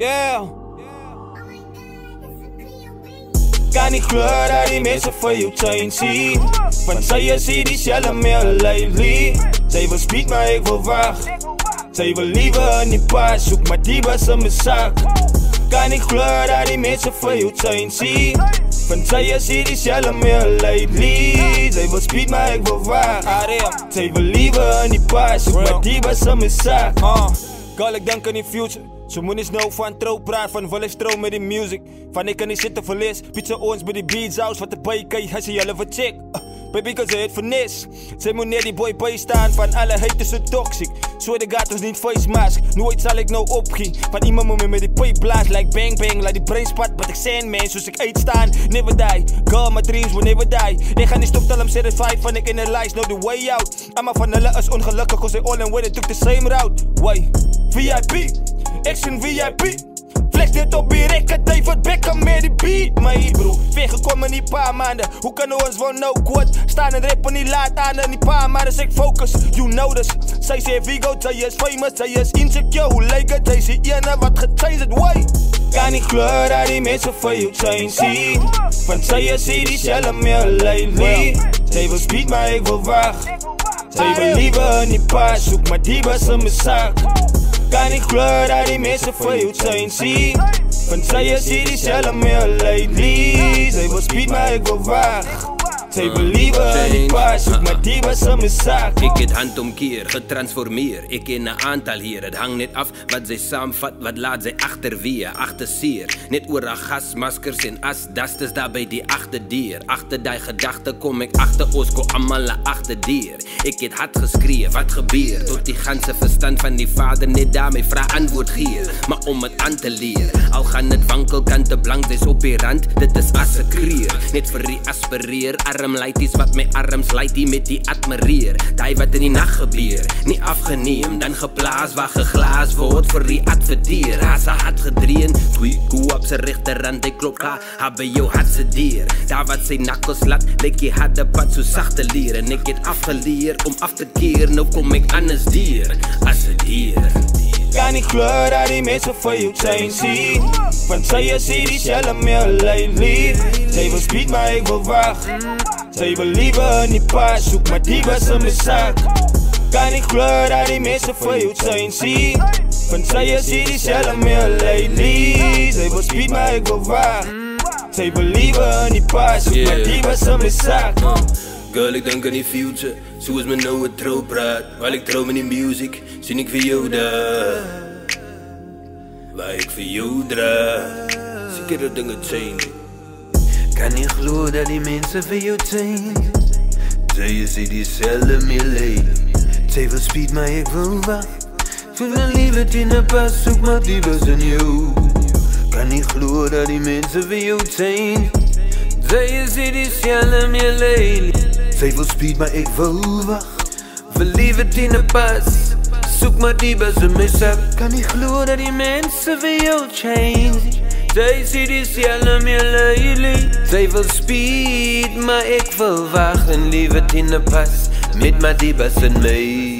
Yeah. Kan niet geloven dat die mensen voor jou zijn zien. Want zij is hier diezelfde meer lately. Zij wil speed, maar ik wil wacht. Zij wil liever niet pas, zoek maar die was in mijn zak. Kan niet geloven dat die mensen voor jou zijn zien. Want zij is hier diezelfde meer lately. Zij wil speed, maar ik wil wacht. Zij wil liever niet pas, zoek maar die was in mijn zak. Girl, ik denk aan die future. Ze moet niet snel van trouw praten, van wel eens trouw met die music. Van ik kan niet zitten verlies. Pizza ons bij die beats house, wat de boy kan je check. Uh, baby, kan ze het vernis. Zij moet neer die boy bij staan, van alle haters zo toxic. Zo de gatos niet face mask, nooit zal ik nou opgaan. Van iemand moet me met die pay blaas, like bang bang, like die brain spot. But ik zijn man, zoals ik uitstaan, never die. Girl, my dreams will never die. Ik ga niet stop till I'm certified, van ik in de lijst, no the way out. Allemaal van hulle is ongelukkig, cause they all in with it, took the same route. Way, VIP. Action VIP. Flex dit op hier, ik het David Beckham met die beat. Hier bro, gekomen die paar maanden. Hoe kunnen we ons wel no quote? Staan en rappen niet laat aan en die paar maanden ik focus. You know this. Zij zei Vigo, zij is famous, zij is insecure. Hoe lijkt het? Ziet ene wat gechanged way. Kan niet geloven dat die mensen voor jou zijn zien. Want zij is hier diezelfde meer lately. Zij wil speed, maar ik wil wacht. Zij wil liever niet pas, zoek maar die was in mijn zak. Kan niet geloven dat die mensen voor jou zijn zien. Want zij is hier diezelfde meer lately. Zij wil speed, maar ik wil wacht. Zij liever niet pas, zoek maar die was in mijn zak. Ik het handomkeer, getransformeer. Ik in een aantal hier. Het hangt net af wat zij samenvat, wat laat zij achter wie, achter zeer. Net oor gasmaskers en as, is daar bij die achterdier. Achter die gedachten kom ik achter Osko, allemaal achterdier. Ik het hard geschreven, wat gebeurt? Tot die ganse verstand van die vader net daarmee vraag antwoord gier. Maar om het aan te leren, al gaan het wankelkanten blank, is op rand. Dit is assecreer, net vir die aspireer. Arm leidt iets wat my arms leidt, die met die admireer. Die wat in die nacht gebeur, nie afgeneem, dan geplaas, waar geglaas word vir die adverteer. Hasa had gedreen, twee koe op sy rechterrand, hy klop ha by jou hartse dier. Daar wat sy nakkels laat, lyk jy harde pad so sachte leer. En ek het afgeleer om af te keer, nou kom ek anders dier, as een dier. Niet geloven dat die mensen voor jou zijn zien. Want zij is hier diezelfde meer lately. Zij wil speed, maar ik wil wacht. Zij wil liever niet pas, zoek maar die was in mijn zak. Kan niet geloven dat die mensen voor jou zijn zien. Want zij is hier diezelfde meer lately. Zij wil speed, maar ik wil wacht. Zij wil liever niet pas, zoek maar die was in mijn zak. Girl, ik denk aan die future, zoals me nou het trouw praat. Waar ik trouw met die music, zie ik voor jou daar. Waar ik voor jou draag, dat dingen zijn. Kan niet geloven dat die mensen voor jou zijn. Zij hier diezelfde meer leven. Zij wil speed, maar ik wil wacht. Zoek mijn liefde in de pas, zoek maar die was in jou. Kan niet geloven dat die mensen voor jou zijn. Zij hier diezelfde meer leven. Sy wil speed, maar ek wil wag Verliefde teen 'n bus Soek maar die bus in my sak Kan nie glo dat die mense vir jou change. Sy sê dis jylle meer lely Sy wil speed, maar ek wil wag En liefde teen 'n bus Met maar die bus in my